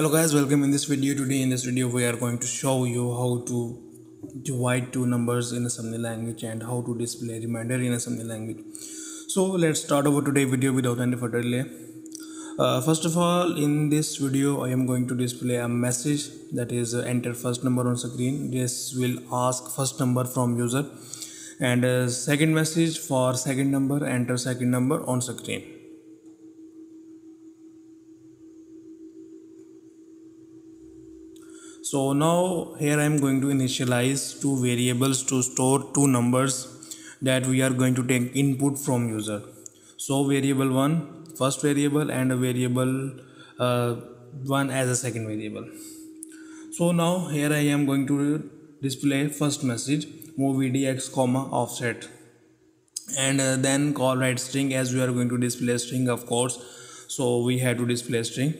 hello guys welcome in this video. Today in this video we are going to show you how to divide two numbers in assembly language and how to display remainder in assembly language. So let's start our today video without any further delay. Uh, first of all in this video i am going to display a message that is uh, enter first number on screen. This will ask first number from user. And uh, second message for second number enter second number on screen so now here I am going to initialize two variables to store two numbers that we are going to take input from user. So variable one first variable and a variable uh, 1 as a second variable. So now here I am going to display first message move edx comma offset. And uh, then call write string as we are going to display string of course. So we have to display string.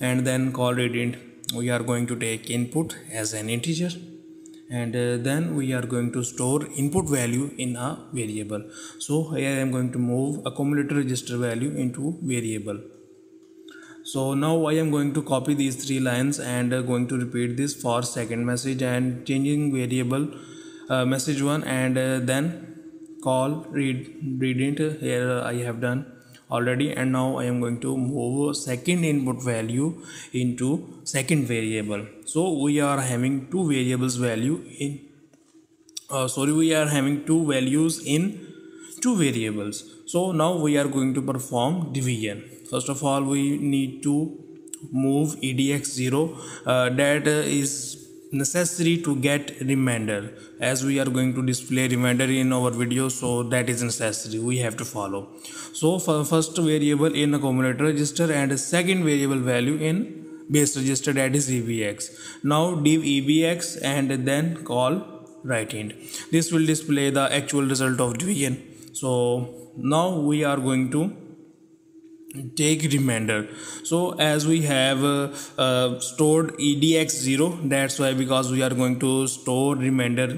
And then call read int we are going to take input as an integer and uh, then we are going to store input value in a variable. So here i am going to move accumulator register value into variable. So now i am going to copy these three lines and uh, going to repeat this for second message and changing variable uh, message one and uh, then call read read here i have done already and now I am going to move second input value into second variable. So we are having two variables value in uh, sorry we are having two values in two variables. So now we are going to perform division. First of all we need to move edx0 uh, that is necessary to get remainder as we are going to display remainder in our video so that is necessary. We have to follow. So for first variable in accumulator register and second variable value in base register that is ebx now div ebx and then call write int this will display the actual result of division so now we are going to take remainder so as we have uh, uh, stored edx0 that's why because we are going to store remainder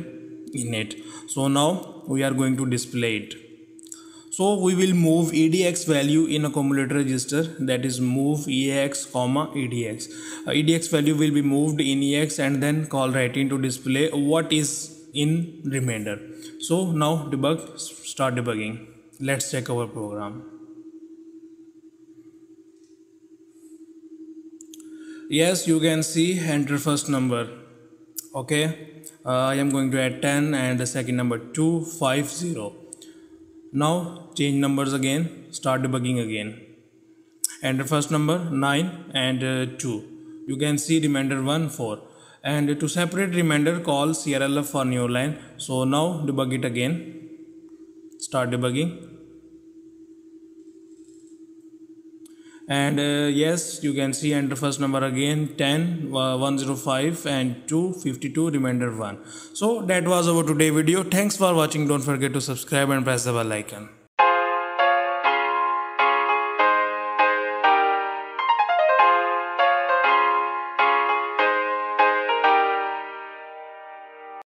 in it. So now we are going to display it. So we will move edx value in accumulator register that is move eax comma edx uh, edx value will be moved in eax and then call write int to display what is in remainder so now debug start debugging. Let's check our program yes you can see enter first number. Okay uh, I am going to add 10 and the second number 250 now change numbers again. Start debugging again. Enter first number 9 and uh, 2 you can see remainder 1 4 and to separate remainder call crlf for new line. So now debug it again. Start debugging and uh, yes you can see enter first number again 10 uh, 105 and 252 remainder 1 so that was our today video. Thanks for watching. Don't forget to subscribe and press the bell icon